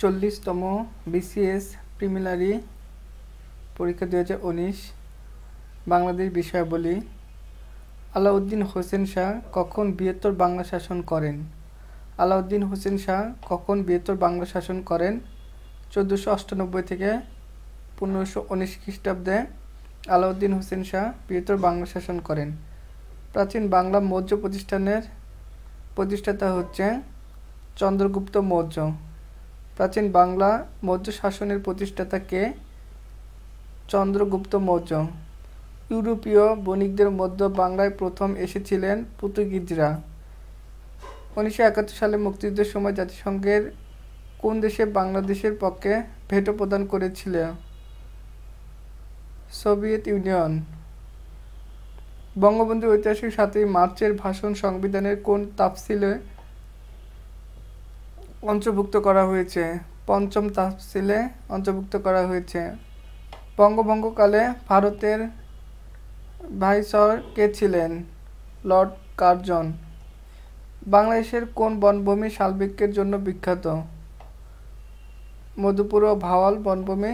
চল্লিশতম BCS primarily পরীক্ষা দু হাজার উনিশ বাংলাদেশ বিষয়াবলী। আলাউদ্দিন হোসেন শাহ কখন বৃহত্তর বাংলা শাসন করেন? আলাউদ্দিন হোসেন শাহ কখন বৃহত্তর বাংলা শাসন করেন? চোদ্দোশো অষ্টানব্বই থেকে পনেরোশো উনিশ খ্রিস্টাব্দে আলাউদ্দিন হোসেন শাহ বৃহত্তর বাংলা শাসন করেন। প্রাচীন বাংলা মৌর্য প্রতিষ্ঠানের প্রতিষ্ঠাতা হচ্ছে চন্দ্রগুপ্ত মৌর্য। প্রাচীন বাংলা মৌর্য শাসনের প্রতিষ্ঠাতা কে? চন্দ্রগুপ্ত মৌর্য। ইউরোপীয় বণিকদের মধ্যে বাংলায় প্রথম এসেছিলেন পর্তুগিজরা। উনিশশো একাত্তর সালে মুক্তিযুদ্ধের সময় জাতিসংঘের কোন দেশে বাংলাদেশের পক্ষে ভেটো প্রদান করেছিল? Soviet union. বঙ্গবন্ধু ঐতিহাসিক সাতই মার্চের ভাষণ সংবিধানের কোন তাফসিলে অন্তর্ভুক্ত করা হয়েছে। পঞ্চম তাফসিলে অন্তর্ভুক্ত করা হয়েছে। বঙ্গভঙ্গকালে ভারতের ভাইসর কে ছিলেন? Lord Curzon. বাংলাদেশের কোন বনভূমি শালবৃক্ষের জন্য বিখ্যাত? মধুপুর ও ভাওয়াল বনভূমি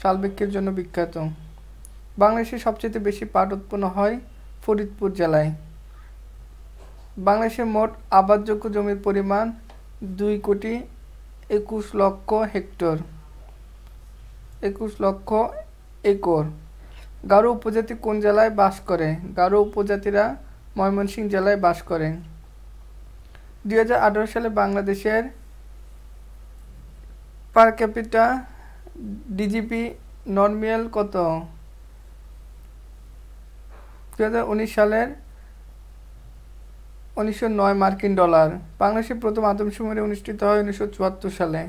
শালবৃক্ষের জন্য বিখ্যাত। বাংলাদেশে সবচেয়ে বেশি পাট উৎপন্ন হয় ফরিদপুর জেলায়। বাংলাদেশের মোট আবাদযোগ্য জমির পরিমাণ দুই কোটি একুশ লক্ষ হেক্টর। একুশ লক্ষ একর। গারো উপজাতি কোন জেলায় বাস করে? গারো উপজাতিরা ময়মনসিংহ জেলায় বাস করে। দু হাজার আঠারো সালে বাংলাদেশের পার ক্যাপিটা ডিজিপি নর্মিয়াল কত? দু হাজার উনিশ সালের উনিশশো নয় মার্কিন ডলার। বাংলাদেশের প্রথম আদমশুমারি অনুষ্ঠিত হয় উনিশশো চুয়াত্তর সালে।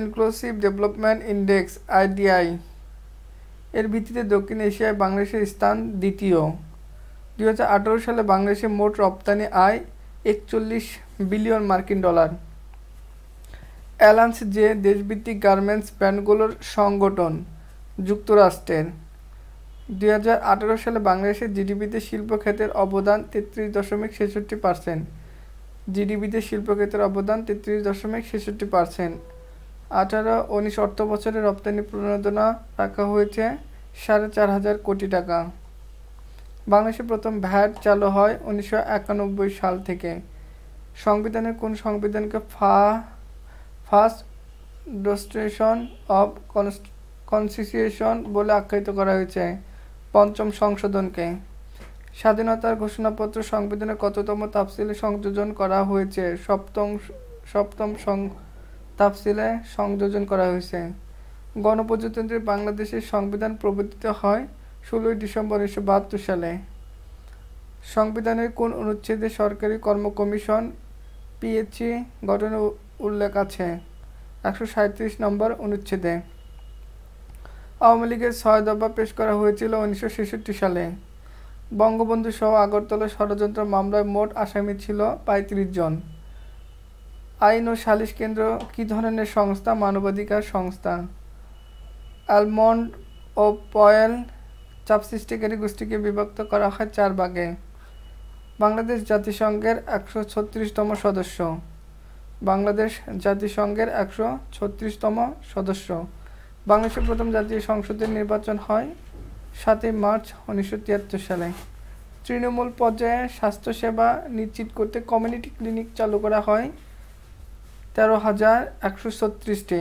ইনক্লুসিভ ডেভেলপমেন্ট ইন্ডেক্স আইডিআই এর ভিত্তিতে দক্ষিণ এশিয়ায় বাংলাদেশের স্থান দ্বিতীয়। দু হাজার আঠেরো সালে বাংলাদেশের মোট রপ্তানি আয় একচল্লিশ বিলিয়ন মার্কিন ডলার। অ্যালান্স যে দেশভিত্তিক গার্মেন্টস ব্র্যান্ডগুলোর সংগঠন, যুক্তরাষ্ট্রের। দুই হাজার আঠেরো সালে বাংলাদেশের জিডিপিতে শিল্প খাতের অবদান তেত্রিশ দশমিক ছেষট্টি পার্সেন্ট। জিডিপিতে শিল্প খাতের অবদান তেত্রিশ দশমিক ছেষট্টি পার্সেন্ট। আঠারো উনিশ অর্থ বছরে রপ্তানি প্রণোদনা রাখা হয়েছে সাড়ে চার হাজার কোটি টাকা। বাংলাদেশে প্রথম ভ্যাট চালু হয় উনিশশো একানব্বই সাল থেকে। সংবিধানের কোন সংবিধানকে ফা, ফার্স্ট ডোস্ট্রেশন অব কনস্টিটিউশন বলে আখ্যায়িত করা হয়েছে? পঞ্চম সংশোধনকে। স্বাধীনতার ঘোষণাপত্র সংবিধানের কততম তাফসিলে সংযোজন করা হয়েছে? সপ্তম সপ্তম তাফসিলে সংযোজন করা হয়েছে। গণপ্রজাতন্ত্রী বাংলাদেশের সংবিধান প্রবর্তিত হয় ষোলোই ডিসেম্বর উনিশশো বাহাত্তর সালে। সংবিধানের কোন অনুচ্ছেদে সরকারি কর্ম কমিশন পিএইচই গঠনের উল্লেখ আছে? একশো সাঁত্রিশ নম্বর অনুচ্ছেদে। আওয়ামী লীগের ছয় দফা পেশ করা হয়েছিল উনিশশো ছেষট্টি সালে। বঙ্গবন্ধু সহ আগরতলা ষড়যন্ত্র মামলায় মোট আসামি ছিল পঁয়ত্রিশ জন। আইন ও সালিশ কেন্দ্র কী ধরনের সংস্থা? মানবাধিকার সংস্থা। অ্যালমন্ড ও পয়েল চাপ সৃষ্টিকারী গোষ্ঠীকে বিভক্ত করা হয় চার ভাগে। বাংলাদেশ জাতিসংঘের একশো ছত্রিশতম সদস্য। বাংলাদেশ জাতিসংঘের একশো ছত্রিশতম সদস্য। বাংলাদেশের প্রথম জাতীয় সংসদের নির্বাচন হয় সাতই মার্চ উনিশশো তিয়াত্তর সালে। তৃণমূল পর্যায়ে স্বাস্থ্যসেবা নিশ্চিত করতে কমিউনিটি ক্লিনিক চালু করা হয় তেরো হাজার একশো ছত্রিশটি।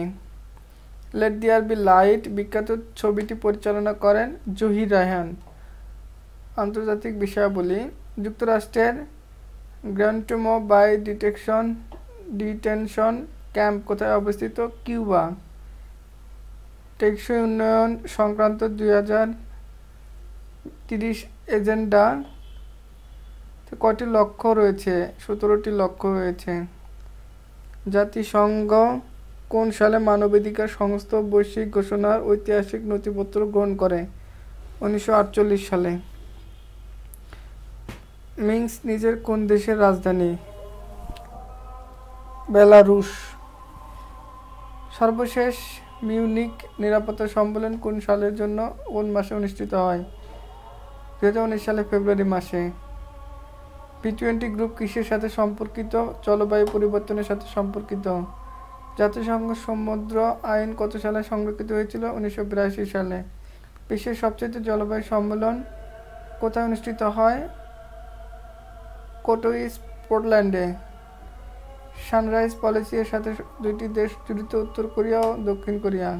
লেট দিয়ার বি লাইট বিখ্যাত ছবিটি পরিচালনা করেন জহির রায়হান। আন্তর্জাতিক বিষয়াবলী, যুক্তরাষ্ট্রের Guantanamo Bay detection, detention camp কোথায় অবস্থিত? কিউবা। টেকসই উন্নয়ন সংক্রান্ত দুই হাজার তিরিশ এজেন্ডা কটি লক্ষ্য রয়েছে? সতেরোটি লক্ষ্য রয়েছে। জাতিসংঘ কোন সালে মানবাধিকার সমস্ত বৈশ্বিক ঘোষণার ঐতিহাসিক নথিপত্র গ্রহণ করে? উনিশশো আটচল্লিশ সালে। মিংস নিজের কোন দেশের রাজধানী? বেলারুশ। সর্বশেষ মিউনিক নিরাপত্তা সম্মেলন কোন সালের জন্য কোন মাসে অনুষ্ঠিত হয়? দু হাজার উনিশ সালে ফেব্রুয়ারি মাসে। পি টোয়েন্টি গ্রুপ কিসের সাথে সম্পর্কিত? জলবায়ু পরিবর্তনের সাথে সম্পর্কিত। জাতিসংঘ সমুদ্র আইন কত সালে সংরক্ষিত হয়েছিল? উনিশশো বিরাশি সালে। বিশ্বের সবচেয়ে জলবায়ু সম্মেলন কোথায় অনুষ্ঠিত হয়? কোটোইস পোর্টল্যান্ডে সানরাইজ পলিসি এর সাথে দুইটি দেশ জড়িত উত্তর কোরিয়া ও দক্ষিণ কোরিয়া।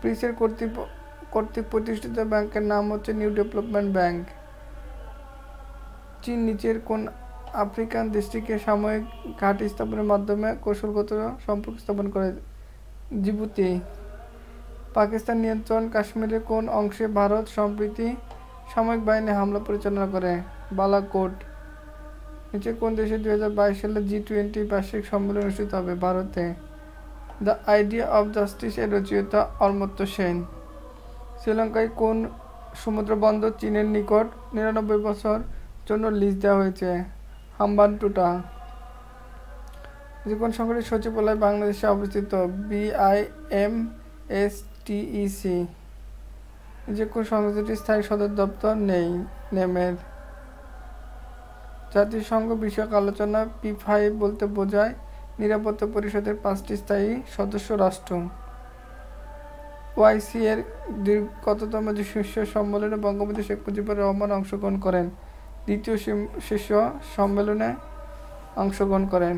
প্রিসের কর্তৃক প্রতিষ্ঠিত ব্যাংকের নাম হচ্ছে নিউ ডেভেলপমেন্ট ব্যাংক। চীন নিচের কোন আফ্রিকান দেশটিকে সাময়িক ঘাঁটি স্থাপনের মাধ্যমে কৌশলগত সম্পর্ক স্থাপন করে? জিবুতি। পাকিস্তান নিয়ন্ত্রণ কাশ্মীরের কোন অংশে ভারত সম্প্রীতি সামরিক বাহিনী হামলা পরিচালনা করে? বালাকোট। নিচে কোন দেশে দু হাজার বাইশ সালে জি টোয়েন্টি বার্ষিক সম্মেলন অনুষ্ঠিত হবে? ভারতে। দ্য আইডিয়া অফ জাস্টিস এর রচয়িতা অর্মত্য সেন। শ্রীলঙ্কায় কোন সমুদ্র বন্দর চীনের নিকট নিরানব্বই বছর জন্য লিজ দেওয়া হয়েছে? হাম্বানটুটা। কোন সংগঠনের সচিবালয় বাংলাদেশে অবস্থিত? বিআইএম এস টিইসি যে কোন সংস্থাটির স্থায়ী সদর দপ্তর? নেই। নেমের। জাতিসংঘ বিষয়ক আলোচনা পি ফাইভ বলতে বোঝায় নিরাপত্তা পরিষদের পাঁচটি স্থায়ী সদস্য রাষ্ট্র। ওয়াইসি এর দীর্ঘতম যে শীর্ষ সম্মেলনে বঙ্গবন্ধু শেখ মুজিবুর রহমান অংশগ্রহণ করেন, দ্বিতীয় শীর্ষ সম্মেলনে অংশগ্রহণ করেন।